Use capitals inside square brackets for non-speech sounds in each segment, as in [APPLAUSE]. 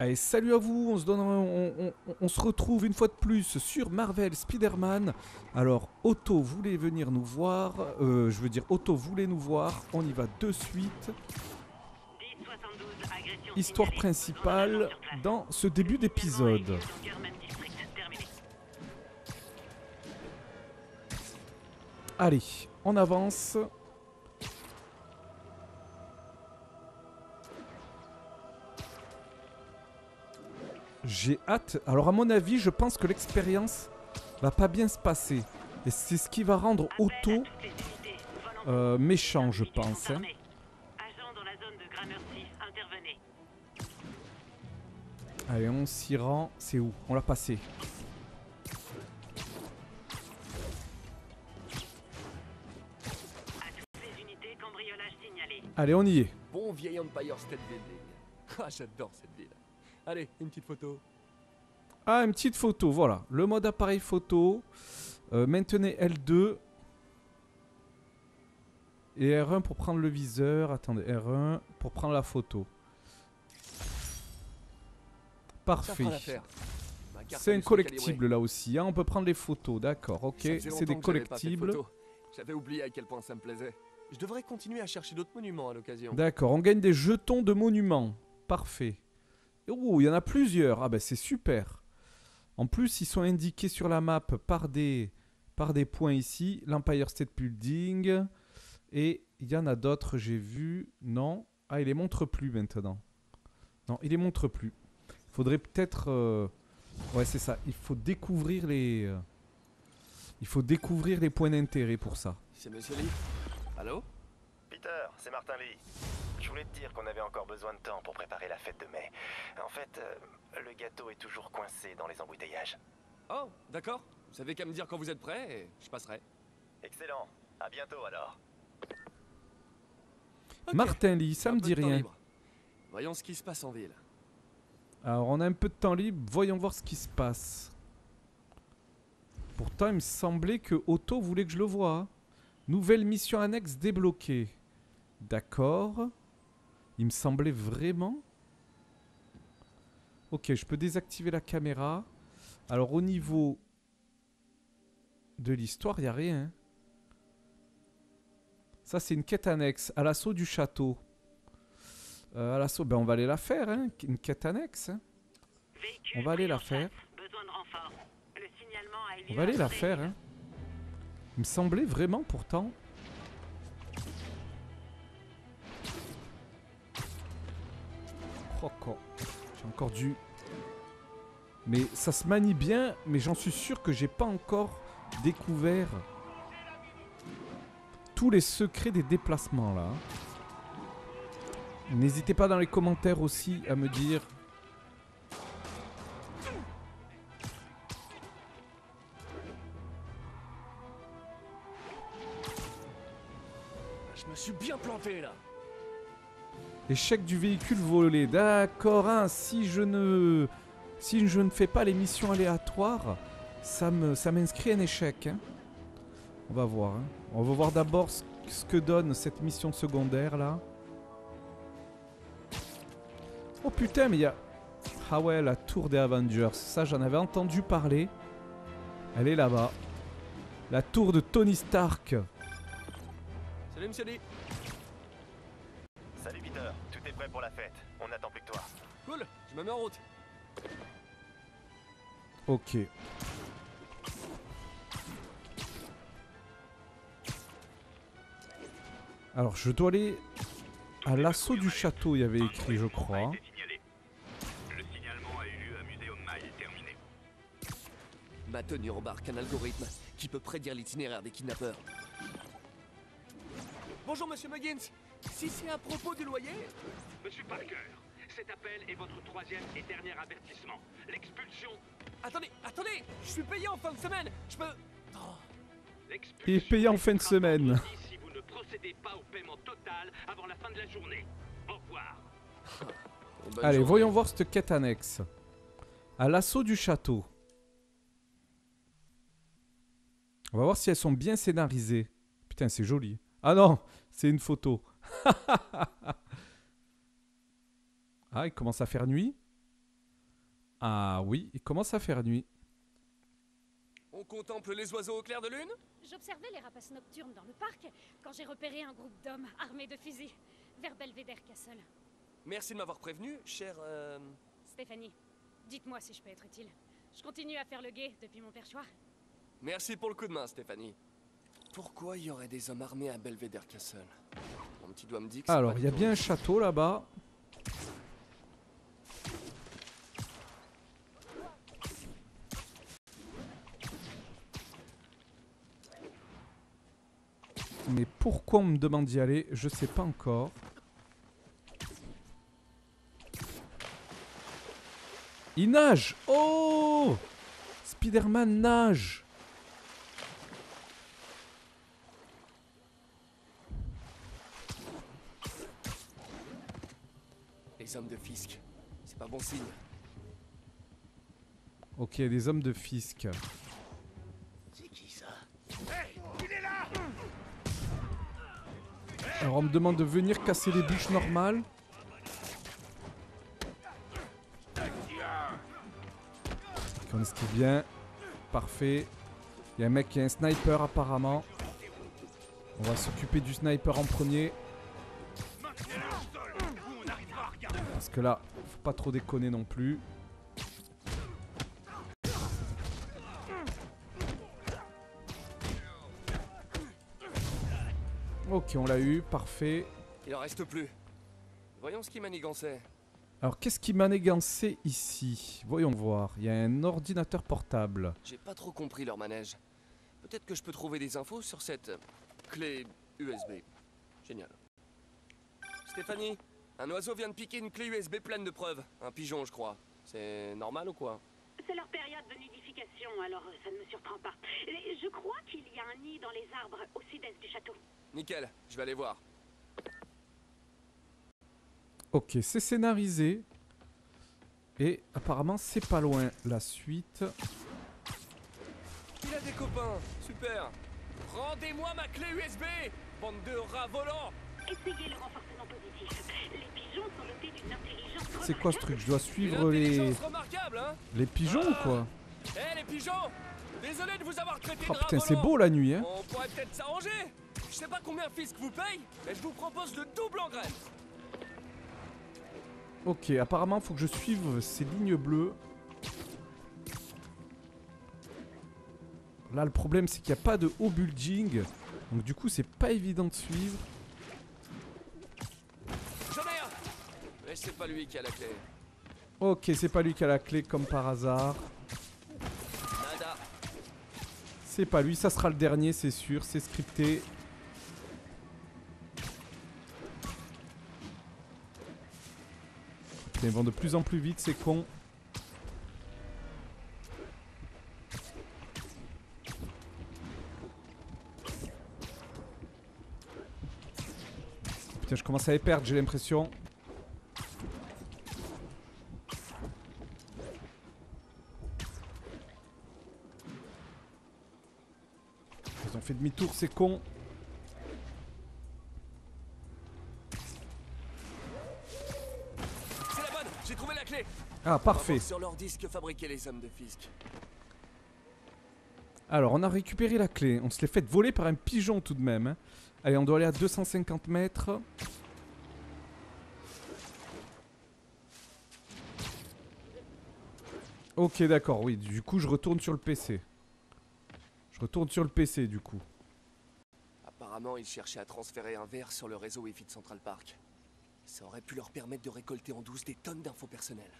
Allez, salut à vous, on se, donne, on, se retrouve une fois de plus sur Marvel Spider-Man. Alors, Otto voulait venir nous voir, euh, je veux dire, Otto voulait nous voir, on y va de suite. Histoire principale dans ce début d'épisode. Allez, on avance. J'ai hâte. Alors à mon avis, je pense que l'expérience va pas bien se passer. Et c'est ce qui va rendre Otto euh, méchant, je pense. hein. Allez, on s'y rend. C'est où? On l'a passé. Allez, on y est. Bon vieil Empire State Building. [LAUGHS] Ah, j'adore cette ville. Allez, une petite photo. Ah, une petite photo, voilà. Le mode appareil photo. Euh, maintenez L2. Et R1 pour prendre le viseur. Attendez, R1 pour prendre la photo. Parfait. C'est un collectible là aussi. hein, On peut prendre les photos, d'accord. Ok, c'est des collectibles. J'avais oublié à quel point ça me plaisait. Je devrais continuer à chercher d'autres monuments à l'occasion. D'accord, on gagne des jetons de monuments. Parfait. Oh, il y en a plusieurs. Ah ben c'est super. En plus, ils sont indiqués sur la map par des, par des points ici. L'Empire State Building. Et il y en a d'autres, j'ai vu. Non. Ah, il les montre plus maintenant. Non, il les montre plus. Il faudrait peut-être... euh, Ouais, c'est ça. Il faut découvrir les... euh, Il faut découvrir les points d'intérêt pour ça. C'est Monsieur Lee Allô? Peter, c'est Martin Lee. Je voulais te dire qu'on avait encore besoin de temps pour préparer la fête de mai. En fait, euh, le gâteau est toujours coincé dans les embouteillages. Oh, d'accord. Vous savez qu'à me dire quand vous êtes prêt et je passerai. Excellent. À bientôt alors. Martin Lee, ça un me dit rien. libre. Voyons ce qui se passe en ville. Alors, on a un peu de temps libre, voyons voir ce qui se passe. Pourtant, il me semblait que Otto voulait que je le voie. Nouvelle mission annexe débloquée. D'accord. Il me semblait vraiment. Ok, je peux désactiver la caméra. Alors, au niveau de l'histoire, il n'y a rien. hein. Ça, c'est une quête annexe à l'assaut du château. Euh, à l'assaut, ben on va aller la faire, hein, une quête annexe. hein. On va aller la faire. On va aller la faire. Hein. Il me semblait vraiment pourtant. J'ai encore dû. Mais ça se manie bien, mais j'en suis sûr que j'ai pas encore découvert tous les secrets des déplacements là. N'hésitez pas dans les commentaires aussi à me dire Je me suis bien planté là. Échec du véhicule volé. D'accord, hein, si je ne si je ne fais pas les missions aléatoires, ça me ça m'inscrit un échec. hein. On va voir. hein. On va voir d'abord ce, que donne cette mission secondaire là. Oh putain, mais il y a Ah ouais, la tour des Avengers. Ça, j'en avais entendu parler. Elle est là-bas. La tour de Tony Stark. Salut Monsieur Lee. Prêt pour la fête. On n'attend plus que toi. Cool, je me mets en route. Ok. Alors, je dois aller à l'assaut du château, il y avait écrit, je crois. Le signalement a eu lieu à Muséum Mile terminé. Ma tenue embarque un algorithme qui peut prédire l'itinéraire des kidnappeurs. Bonjour Monsieur Muggins. Si c'est à propos du loyer, Monsieur Parker, cet appel est votre troisième et dernier avertissement. L'expulsion. attendez, attendez, je suis payé en fin de semaine. Je peux. Oh, l'expulsion Il est payé en fin de semaine. Si vous ne procédez pas au paiement total avant la fin de la journée. Au revoir. bonne Allez, journée. voyons voir cette quête annexe. À l'assaut du château. On va voir si elles sont bien scénarisées. Putain, c'est joli. Ah non, c'est une photo. [LAUGHS] ah, il commence à faire nuit? Ah oui, il commence à faire nuit. On contemple les oiseaux au clair de lune? J'observais les rapaces nocturnes dans le parc quand j'ai repéré un groupe d'hommes armés de fusils vers Belvedere Castle. Merci de m'avoir prévenu, cher... euh, Stéphanie, dites-moi si je peux être utile. Je continue à faire le guet depuis mon perchoir. Merci pour le coup de main, Stéphanie. Pourquoi il y aurait des hommes armés à Belvedere Castle? Mon petit doigt me dit que c'est Alors, il y a bien un château là-bas. Mais pourquoi on me demande d'y aller Je sais pas encore. Il nage Oh Spider-Man nage Les hommes de Fisk. C'est pas bon signe. Ok, des hommes de fisc. C'est qui ça? Alors on me demande de venir casser les bûches normales. Ok, on esquive bien. Parfait. Il y a un mec qui a un sniper apparemment. On va s'occuper du sniper en premier. Pas trop déconner non plus. Ok, on l'a eu, parfait. Il en reste plus. Voyons ce qui manigançait. Alors, qu'est-ce qui manigançait ici? Voyons voir. Il y a un ordinateur portable. J'ai pas trop compris leur manège. Peut-être que je peux trouver des infos sur cette clé USB. Génial. Stéphanie, un oiseau vient de piquer une clé USB pleine de preuves. Un pigeon, je crois. C'est normal ou quoi C'est leur période de nidification, alors euh, ça ne me surprend pas. Et je crois qu'il y a un nid dans les arbres au sud-est du château. Nickel, je vais aller voir. Ok, c'est scénarisé. Et apparemment, c'est pas loin la suite. Il a des copains, super. Rendez-moi ma clé USB, bande de rats volants. Essayez le renforcement positif. C'est quoi ce truc? Je dois suivre les, hein les pigeons ou quoi? Eh les pigeons Désolé de vous avoir traité Oh de rat putain, c'est beau la nuit, hein On pourrait peut-être s'arranger. Je sais pas combien Fisk vous paye, mais je vous propose le double en graine. Ok, apparemment, faut que je suive ces lignes bleues. Là, le problème, c'est qu'il n'y a pas de haut building. Donc, du coup, c'est pas évident de suivre. J'en ai un Mais c'est pas lui qui a la clé. Ok, c'est pas lui qui a la clé, comme par hasard. C'est pas lui, ça sera le dernier, c'est sûr, c'est scripté. Ils vont de plus en plus vite, c'est con. Putain, je commence à les perdre, j'ai l'impression. Ont fait demi-tour, c'est con. C'est la bonne, j'ai trouvé la clé. Ah, On parfait. voir Sur leur disque fabriqué les hommes de Fisk. Alors, on a récupéré la clé. On se l'est fait voler par un pigeon tout de même. hein. Allez, on doit aller à 250 mètres. Ok, d'accord, oui. Du coup, je retourne sur le PC. Je retourne sur le PC, du coup. Apparemment, ils cherchaient à transférer un verre sur le réseau Wi-Fi de Central Park. Ça aurait pu leur permettre de récolter en douce des tonnes d'infos personnelles.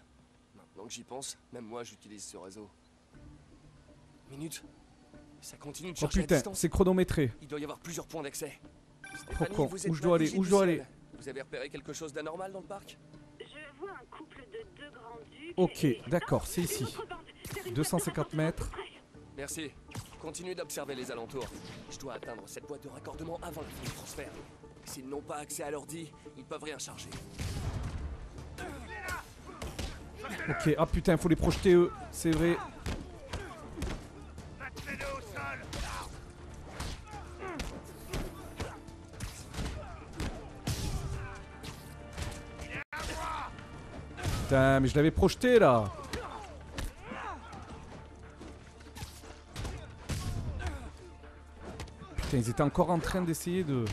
Maintenant que j'y pense, même moi j'utilise ce réseau. Minute. Ça continue de Oh chercher putain, c'est chronométré. Il doit y avoir plusieurs points d'accès. êtes Où je dois aller Où je dois aller Vous avez repéré quelque chose d'anormal dans le parc? Je vois un couple de deux grands ducs. Ok, et- d'accord, c'est ici. autre bande, vers une 250 plateforme mètres. Merci. Continuez d'observer les alentours. Je dois atteindre cette boîte de raccordement avant la fin du transfert. S'ils n'ont pas accès à l'ordi, ils peuvent rien charger. Ok, ah putain, faut les projeter eux. C'est vrai. Putain, mais je l'avais projeté là. Putain, ils étaient encore en train d'essayer de...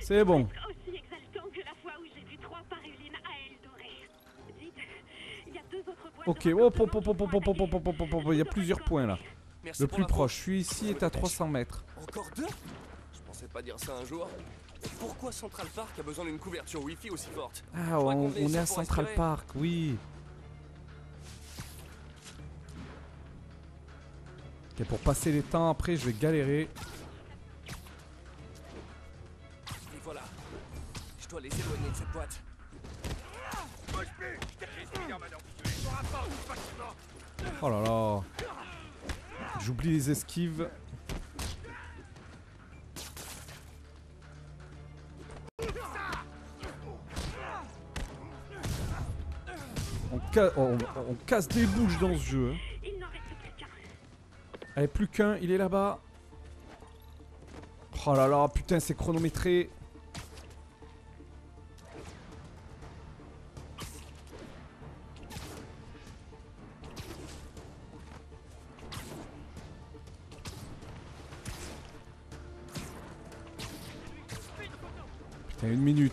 C'est bon. Aussi exaltant que la fois où j'ai vu trois parulines à ailes dorées. Dites, il y a deux autres points Ok, hop, hop, hop, hop, hop, hop, hop, hop, hop, hop, hop, il y a plusieurs points là. Merci Le plus proche, celui ici est à 300 mètres. Encore deux? Je pensais pas dire ça un jour. Et pourquoi Central Park a besoin d'une couverture Wi-Fi aussi forte? Ah, on, est à Central. Park, oui. Ok, pour passer les temps après, je vais galérer. Et voilà. Je dois les éloigner de cette boîte. Oh là là. J'oublie les esquives. On, ca- on- on casse des bouches dans ce jeu. hein. Allez, plus qu'un, il est là-bas. Oh là là, putain, c'est chronométré. Putain, une minute.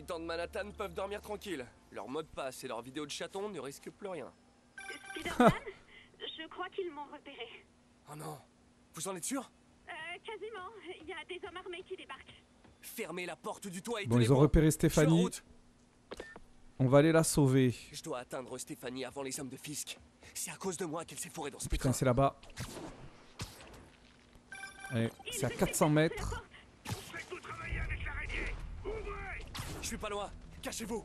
Habitants de Manhattan peuvent dormir tranquilles. Leur mot de passe et leur vidéo de chaton ne risquent plus rien. Spider-Man, [LAUGHS] je crois qu'ils m'ont repéré. Oh non. Vous en êtes sûr? Euh, quasiment. Il y a des hommes armés qui débarquent. Fermez la porte du toit et Bon, ils ont repéré Stéphanie. On va aller la sauver. Je dois atteindre Stéphanie avant les hommes de Fisk. C'est à cause de moi qu'elle s'est fourrée dans ce Putain, putain. c'est là-bas. Allez, c'est à 400 mètres. Suis pas loin. Cachez-vous.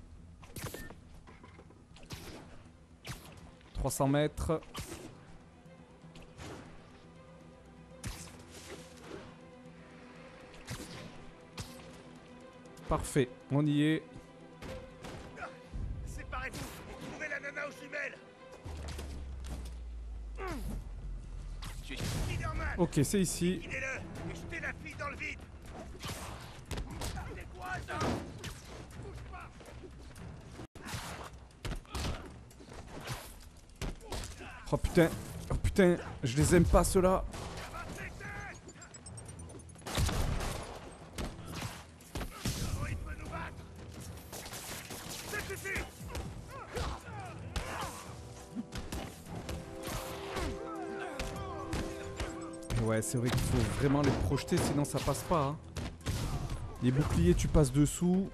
300 mètres. Parfait, on y est. Séparez-vous Trouvez la nana aux jumelles Je suis Spider-Man Ok, c'est ici. Aidez-le et jetez la fille dans le vide C'est quoi ça Oh putain, oh putain, je les aime pas ceux-là. Ouais, c'est vrai qu'il faut vraiment les projeter, sinon ça passe pas. hein. Les boucliers, tu passes dessous.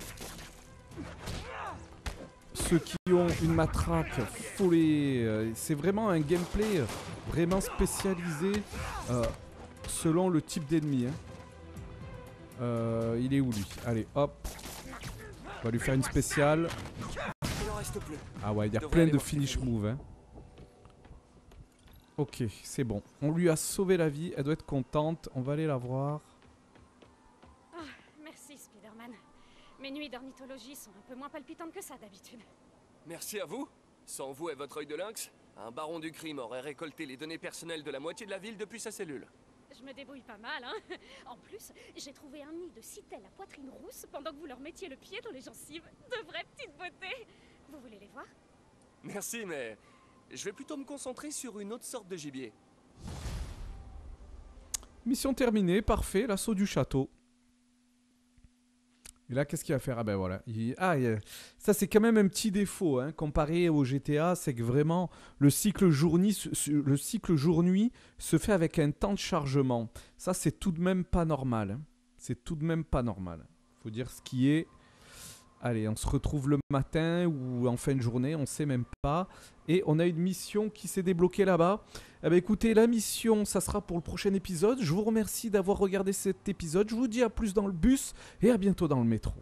Ceux qui ont une matraque, les. euh, C'est vraiment un gameplay vraiment spécialisé euh, selon le type d'ennemi. hein. Euh, il est où lui? Allez, hop. On va lui faire une spéciale. Ah ouais, il y a plein de finish moves. hein. Ok, c'est bon. On lui a sauvé la vie. Elle doit être contente. On va aller la voir. Mes nuits d'ornithologie sont un peu moins palpitantes que ça d'habitude. Merci à vous. Sans vous et votre œil de lynx, un baron du crime aurait récolté les données personnelles de la moitié de la ville depuis sa cellule. Je me débrouille pas mal, hein. En plus, j'ai trouvé un nid de citelle à poitrine rousse pendant que vous leur mettiez le pied dans les gencives. De vraies petites beautés. Vous voulez les voir? Merci, mais je vais plutôt me concentrer sur une autre sorte de gibier. Mission terminée, parfait, l'assaut du château. Et là, qu'est-ce qu'il va faire? Ah ben voilà. Il- Ah, ça c'est quand même un petit défaut hein, comparé au GTA, c'est que vraiment le cycle jour-nuit, le cycle jour-nuit se fait avec un temps de chargement. Ça c'est tout de même pas normal. hein. C'est tout de même pas normal. Faut dire ce qui est. Allez, on se retrouve le matin ou en fin de journée, on sait même pas. Et on a une mission qui s'est débloquée là-bas. Eh ben, écoutez, la mission, ça sera pour le prochain épisode. Je vous remercie d'avoir regardé cet épisode. Je vous dis à plus dans le bus et à bientôt dans le métro.